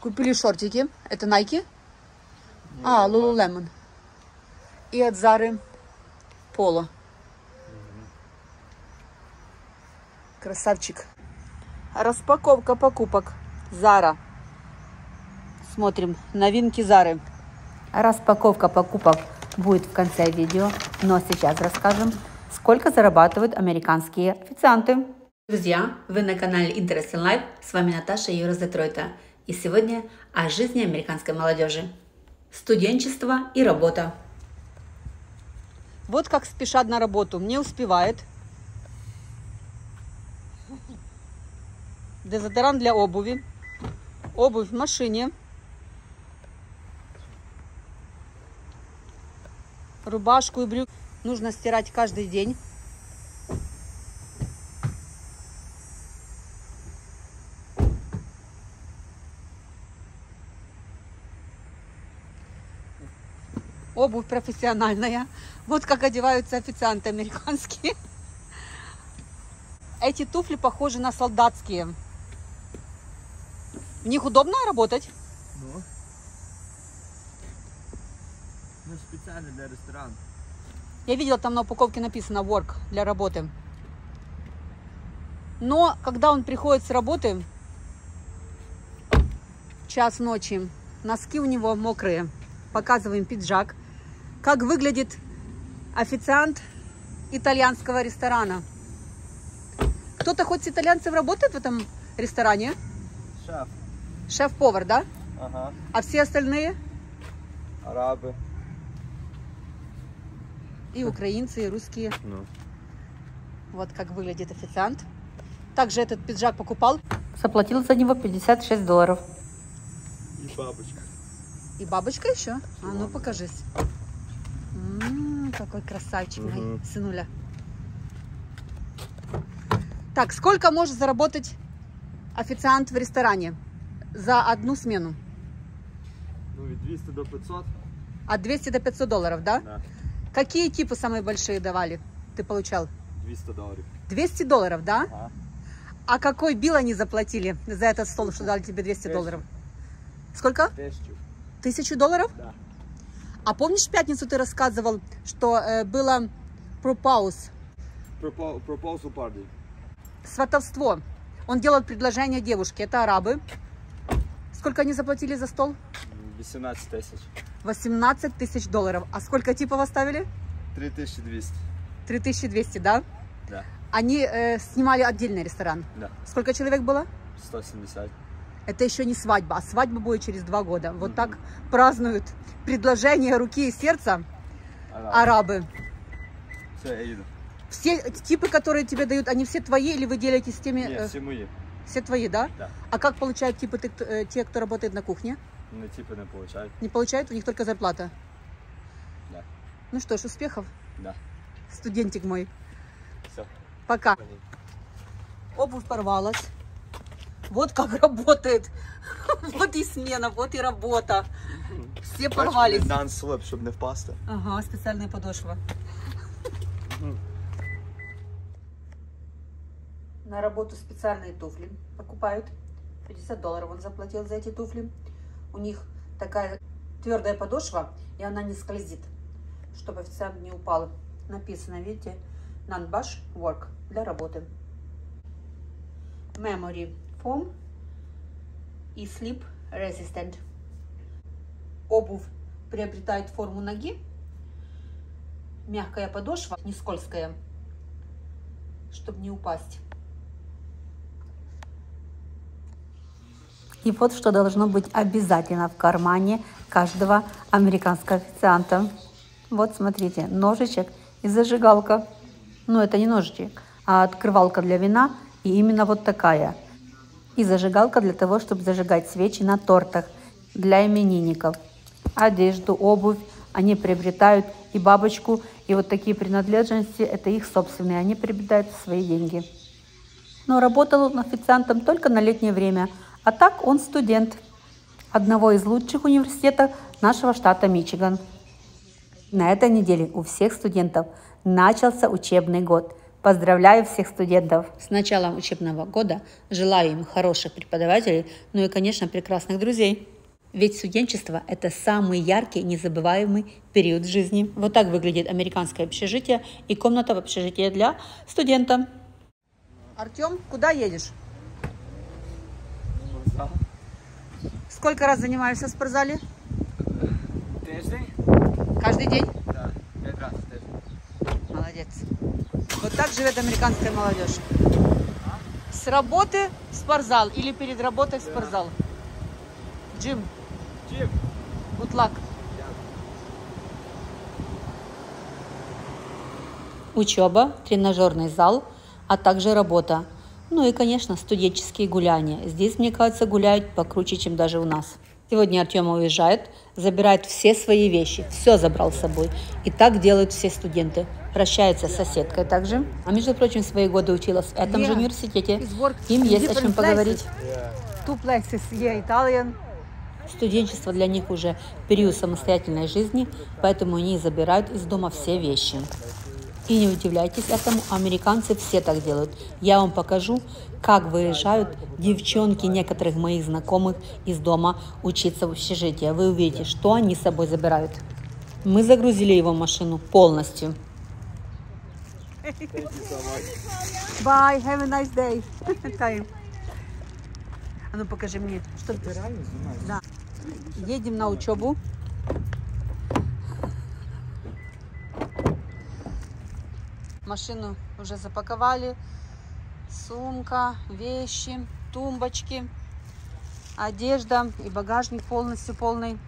Купили шортики. Это Nike? А, Lululemon. И от Зары Поло. Красавчик. Распаковка покупок. Зара. Смотрим новинки Зары. Распаковка покупок будет в конце видео, но сейчас расскажем, сколько зарабатывают американские официанты. Друзья, вы на канале Interesting Life. С вами Наташа Юра из Детройта. И сегодня о жизни американской молодежи. Студенчество и работа. Вот как спешат на работу. Не успевает. Дезодорант для обуви. Обувь в машине. Рубашку и брюк нужно стирать каждый день. Обувь профессиональная. Вот как одеваются официанты американские. Эти туфли похожи на солдатские. В них удобно работать? Ну. Ну, специально для ресторана. Я видела, там на упаковке написано work для работы. Но когда он приходит с работы, час ночи, носки у него мокрые. Показываем пиджак. Как выглядит официант итальянского ресторана. Кто-то хоть с итальянцев работает в этом ресторане? Шеф. Шеф-повар, да? Ага. А все остальные? Арабы. И украинцы, и русские. Ну. Вот как выглядит официант. Также этот пиджак покупал. Заплатил за него 56 долларов. И бабочка. И бабочка еще? А ну покажись. Какой красавчик мой Мгм. сынуля. Так, сколько может заработать официант в ресторане за одну смену? Ну, від 200 до 500. От 200 до 500 долларов, да? Да. Какие типы самые большие давали? Ты получал? 200 доларів. 200 долларов, да? Ага. А какой бил они заплатили за этот стол, что дали тебе 200 Тысячу. долларов? Сколько? Тисячу. Тысячу долларов? Да. А помнишь, в пятницу ты рассказывал, что э, было пропауз, Proposal party. сватовство? Он делал предложение девушке, это арабы. Сколько они заплатили за стол? 18 тисяч. 18 тысяч долларов. А сколько типов оставили? 3200. 3200, да? Да. Они э, снимали отдельный ресторан. Да. Сколько человек было? 170 Это еще не свадьба, а свадьба будет через два года. Вот так празднуют предложение руки и сердца Арабы. арабы. Все, я їду. Все типы, которые тебе дают, они все твои или вы делитесь с теми? Ні, э, всі мої. все твои, да? Да. А как получают типы ты- э, те, кто работает на кухне? Не типи не получають. Не получают, у них только зарплата. Да. Ну что ж, успехов, Да. студентик мой. Все. Пока. Обувь порвалась. Вот как работает. Вот и смена, вот и работа. Все порвались. Слип, щоб не впасти. Ага, специальная подошва. На работу специальные туфли покупают. 50 долларов он заплатил за эти туфли. У них такая твердая подошва, и она не скользит, чтобы официант не упал. Написано, видите, non-bash work для работы. Memory foam и sleep resistant. Обувь приобретает форму ноги, мягкая подошва, не скользкая, чтобы не упасть. И вот что должно быть обязательно в кармане каждого американского официанта. Вот смотрите, ножичек и зажигалка. Ну, это не ножичек, а открывалка для вина. И именно вот такая. И зажигалка для того, чтобы зажигать свечи на тортах для именинников. Одежду, обувь они приобретают и бабочку, и вот такие принадлежности, это их собственные, они приобретают свои деньги. Но работал он официантом только на летнее время, а так он студент одного из лучших университетов нашего штата Мичиган. На этой неделе у всех студентов начался учебный год. Поздравляю всех студентов с началом учебного года. Желаю им хороших преподавателей, ну и, конечно, прекрасных друзей. Ведь студенчество – это самый яркий, незабываемый период жизни. Вот так выглядит американское общежитие и комната в общежитии для студента. Артем, куда едешь? Сколько раз занимаешься в спортзале? Каждый день раз в тиждень. Молодец. Так живет американская молодежь. С работы в спортзал или перед работой в спортзал? Джим, Джим. good luck. Учеба, тренажерный зал, а также работа. Ну и, конечно, студенческие гуляния. Здесь, мне кажется, гуляют покруче, чем даже у нас. Сегодня Артем уезжает, забирает все свои вещи, все забрал с собой. И так делают все студенты. Прощается с соседкой также. А между прочим, свои годы училась в этом же университете. Им есть о чем поговорить. places. Two places, yeah, Italian. Студенчество для них уже период самостоятельной жизни, поэтому они забирают из дома все вещи. И не удивляйтесь этому, американцы все так делают. Я вам покажу, как выезжают девчонки некоторых моих знакомых из дома учиться в общежитие. Вы увидите, что они с собой забирают. Мы загрузили его машину полностью. Bye, have a nice day. Time. А ну покажи мне, что ты? Да. Едем на учебу. Машину уже запаковали. Сумка, вещи, тумбочки, одежда и багажник полностью полный.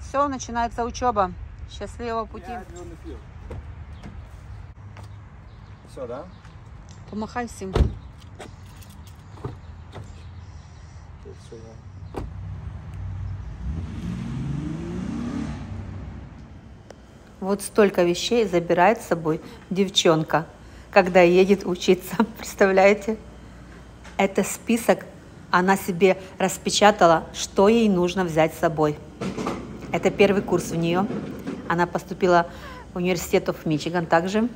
Все, начинается учеба. Счастливого пути. Все, да? Помахай всем. Вот столько вещей забирает с собой девчонка, когда едет учиться. Представляете? Это список она себе распечатала, что ей нужно взять с собой. Это первый курс у нее. Она поступила в университет в Мичиган также.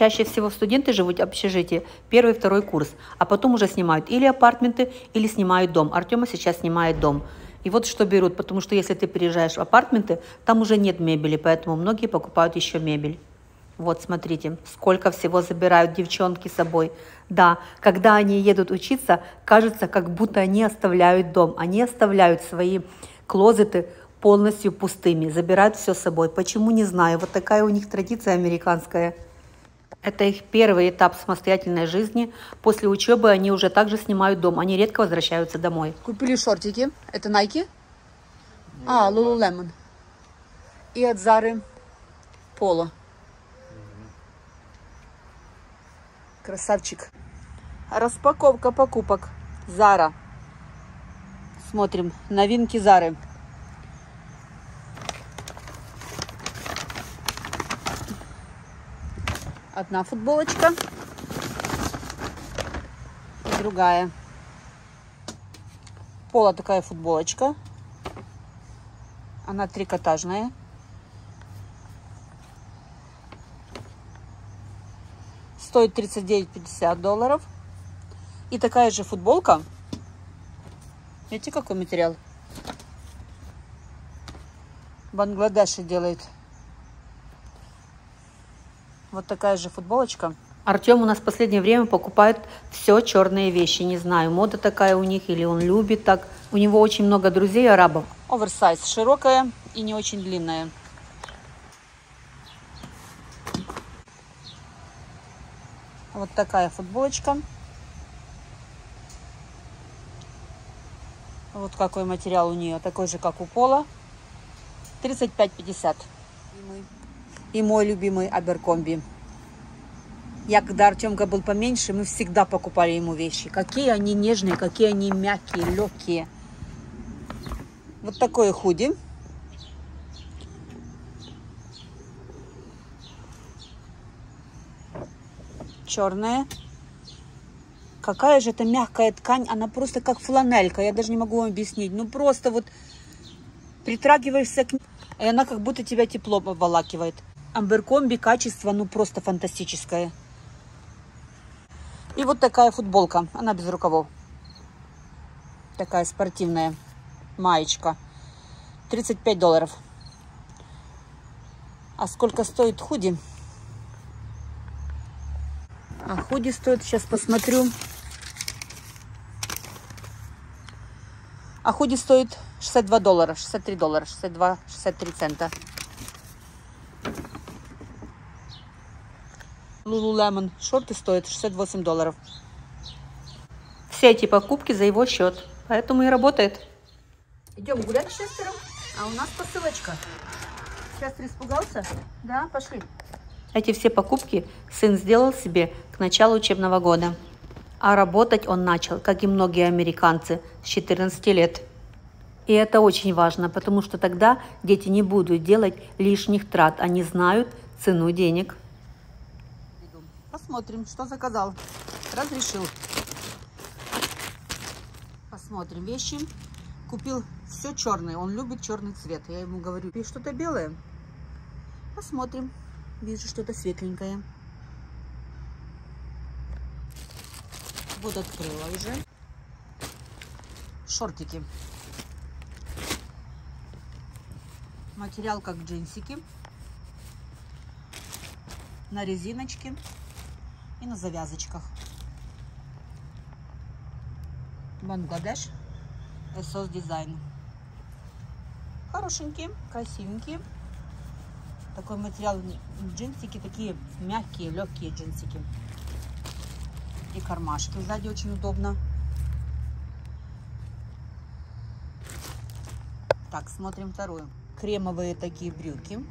Чаще всего студенты живут в общежитии первый, второй курс, а потом уже снимают или апартменты, или снимают дом. Артема сейчас снимает дом. И вот что берут, потому что если ты переезжаешь в апартменты, там уже нет мебели, поэтому многие покупают еще мебель. Вот, смотрите, сколько всего забирают девчонки с собой. Да, когда они едут учиться, кажется, как будто они оставляют дом. Они оставляют свои клозеты полностью пустыми, забирают все с собой. Почему, не знаю. Вот такая у них традиция американская. Это их первый этап самостоятельной жизни. После учебы они уже также снимают дом. Они редко возвращаются домой. Купили шортики. Это Nike? А, Lululemon. И от Зары Поло. Красавчик. Распаковка покупок. Зара. Смотрим. Новинки Зары. Одна футболочка. И другая. Пола такая футболочка. Она трикотажная. Стоит 39,50 долларов. И такая же футболка. Видите, какой материал? В Бангладеше делает. Вот такая же футболочка. Артем у нас в последнее время покупает все черные вещи. Не знаю, мода такая у них или он любит так. У него очень много друзей арабов. Оверсайз. Широкая и не очень длинная. Вот такая футболочка. Вот какой материал у нее. Такой же, как у Пола. 35,50. И мой любимый Аберкомби. Я, когда Артемка был поменьше, мы всегда покупали ему вещи. Какие они нежные, какие они мягкие, легкие. Вот такое худи. Черное. Какая же это мягкая ткань, она просто как фланелька, я даже не могу вам объяснить. Ну просто вот притрагиваешься к ней, и она как будто тебя тепло обволакивает. Амберкомби качество, ну просто фантастическое. И вот такая футболка, она без рукавов. Такая спортивная маечка. 35 долларов. А сколько стоит худи? А худи стоит, сейчас посмотрю. А худи стоит 62 доллара, 63 доллара, 62, 63 цента. Lululemon шорты стоят 68 долларов. Все эти покупки за его счет, поэтому и работает. Идем гулять с Честером, а у нас посылочка. Честер испугался? Да, пошли. Эти все покупки сын сделал себе к началу учебного года. А работать он начал, как и многие американцы, с 14 лет. И это очень важно, потому что тогда дети не будут делать лишних трат, они знают цену денег. Посмотрим, что заказал. Разрешил. Посмотрим вещи. Купил все черное. Он любит черный цвет. Я ему говорю, и что-то белое. Посмотрим. Вижу что-то светленькое. Вот открыла уже. Шортики. Материал как джинсики. На резиночке и на завязочках. Бангладеш. SOS дизайн. Хорошенькие, красивенькие. Такой материал джинсики, такие мягкие, легкие джинсики. И кармашки сзади очень удобно. Так, смотрим вторую. Кремовые такие брюки.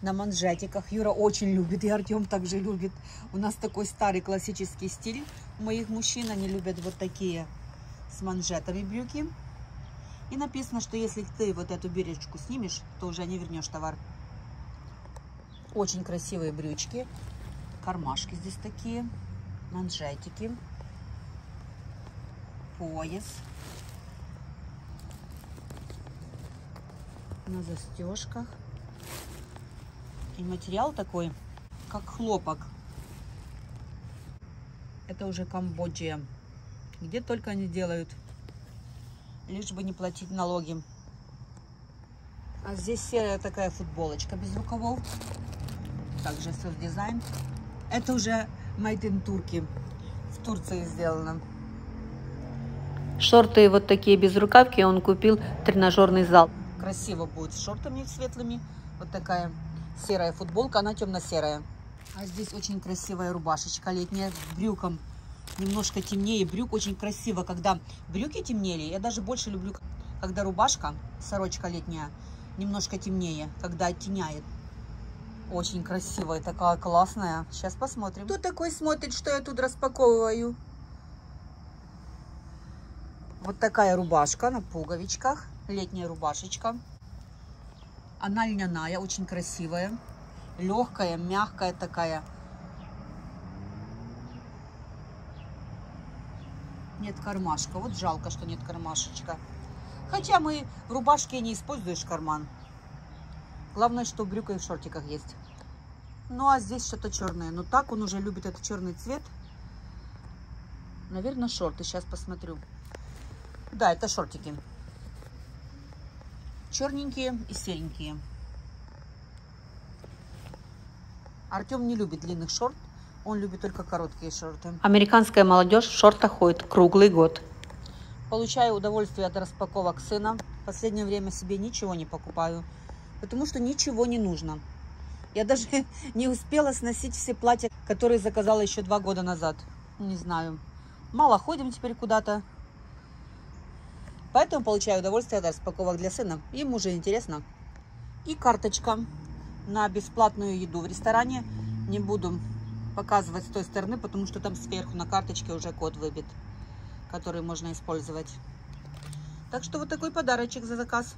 На манжетиках. Юра очень любит, и Артем также любит. У нас такой старый классический стиль. У моих мужчин они любят вот такие с манжетами брюки. И написано, что если ты вот эту бирочку снимешь, то уже не вернешь товар. Очень красивые брючки. Кармашки здесь такие. Манжетики. Пояс. На застежках. И материал такой, как хлопок. Это уже Камбоджия. Где только они делают лишь бы не платить налоги. А здесь серая такая футболочка без рукавов. Также все дизайн. Это уже made in Turkey. В Турции сделано. Шорты вот такие без рукавки он купил в тренажерный зал. Красиво будет с шортами светлыми. Вот такая серая футболка, она темно-серая. А здесь очень красивая рубашечка летняя с брюком немножко темнее брюк. Очень красиво, когда брюки темнели. Я даже больше люблю, когда рубашка, сорочка летняя, немножко темнее, когда оттеняет. Очень красивая, такая классная. Сейчас посмотрим. Кто такой смотрит, что я тут распаковываю? Вот такая рубашка на пуговичках. Летняя рубашечка. Она льняная, очень красивая. Легкая, мягкая такая. нет кармашка. Вот жалко, что нет кармашечка. Хотя мы в рубашке не используешь карман. Главное, что в брюках и в шортиках есть. Ну, а здесь что-то черное. Но так он уже любит этот черный цвет. Наверное, шорты. Сейчас посмотрю. Да, это шортики. Черненькие и серенькие. Артем не любит длинных шорт. Он любит только короткие шорты. Американская молодежь в шортах ходит круглый год. Получаю удовольствие от распаковок сына. В последнее время себе ничего не покупаю, потому что ничего не нужно. Я даже не успела сносить все платья, которые заказала еще два года назад. Не знаю. Мало ходим теперь куда-то. Поэтому получаю удовольствие от распаковок для сына. Ему же интересно. И карточка на бесплатную еду в ресторане. Не буду показывать с той стороны, потому что там сверху на карточке уже код выбит, который можно использовать. Так что вот такой подарочек за заказ.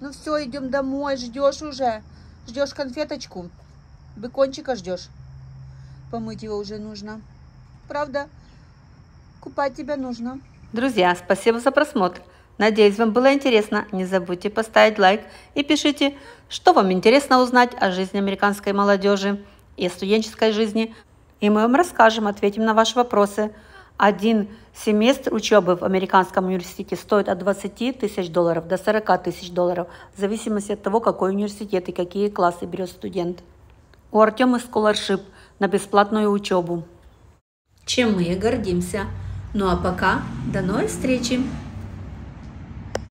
Ну все, идем домой, ждешь уже. Ждешь конфеточку. Бекончика ждешь. Помыть его уже нужно. Правда? Купать тебя нужно. Друзья, спасибо за просмотр. Надеюсь, вам было интересно. Не забудьте поставить лайк и пишите, что вам интересно узнать о жизни американской молодежи и студенческой жизни. И мы вам расскажем, ответим на ваши вопросы. Один семестр учебы в американском университете стоит от 20 тысяч долларов до 40 тысяч долларов, в зависимости от того, какой университет и какие классы берет студент. У Артема scholarship на бесплатную учебу. Чем мы и гордимся. Ну а пока, до новой встречи!